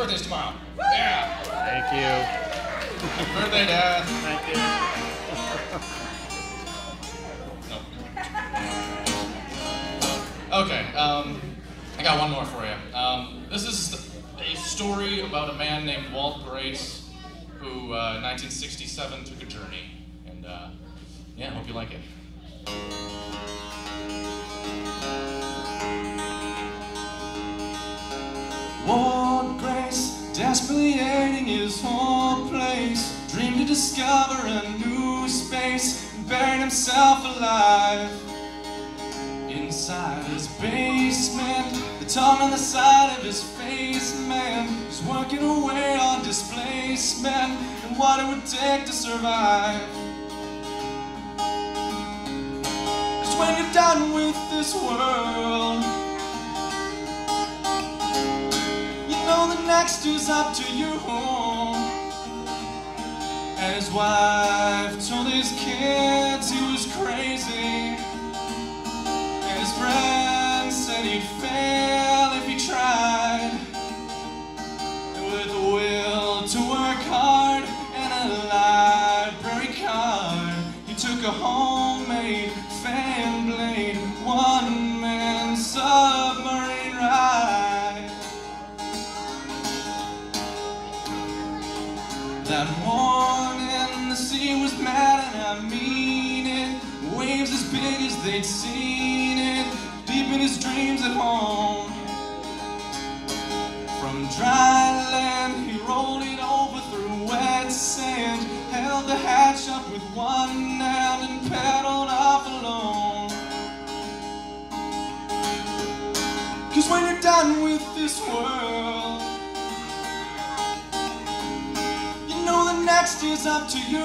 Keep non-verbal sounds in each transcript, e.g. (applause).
birthday's tomorrow. Yeah. Thank you. Happy (laughs) birthday, Dad. Thank you. (laughs) Okay, um, I got one more for you. Um, this is a story about a man named Walt Grace who, uh, in 1967, took a journey. And, uh, yeah, hope you like it. Discover a new space and buried himself alive. Inside his basement, the tongue on the side of his face, man, he's working away on displacement and what it would take to survive. Cause when you're done with this world, you know the next is up to you. His wife told his kids he was crazy. And his friends said he'd fail if he tried. And with a will to work hard and a library card, he took a homemade fan blade, one man submarine ride. That the sea was mad and I mean it. Waves as big as they'd seen it. Deep in his dreams at home. From dry land he rolled it over through wet sand. Held the hatch up with one hand and paddled off alone. Cause when you're done with this world next is up to you.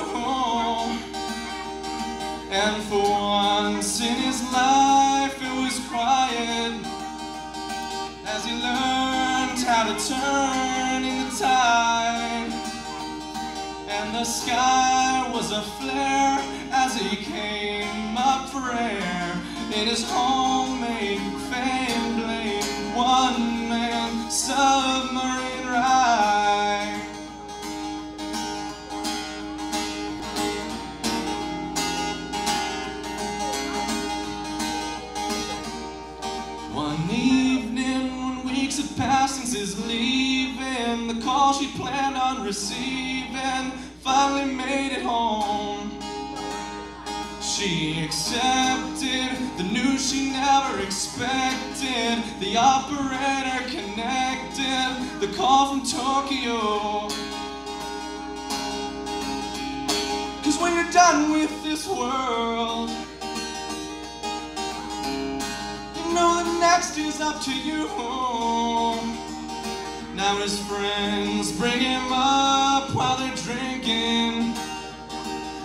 And for once in his life, it was quiet as he learned how to turn in the tide. And the sky was a flare as he came up for air in his homemade fan blade, one man submarine his leaving, the call she planned on receiving finally made it home. She accepted the news she never expected. The operator connected the call from Tokyo. Cause when you're done with this world, you know the next is up to you. Now his friends bring him up while they're drinking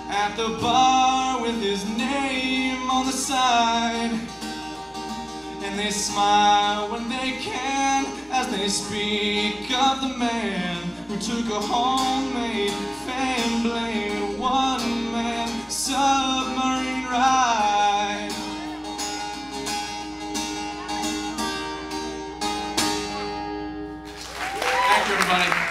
at the bar with his name on the side. And they smile when they can as they speak of the man who took a homemade fan blade everybody.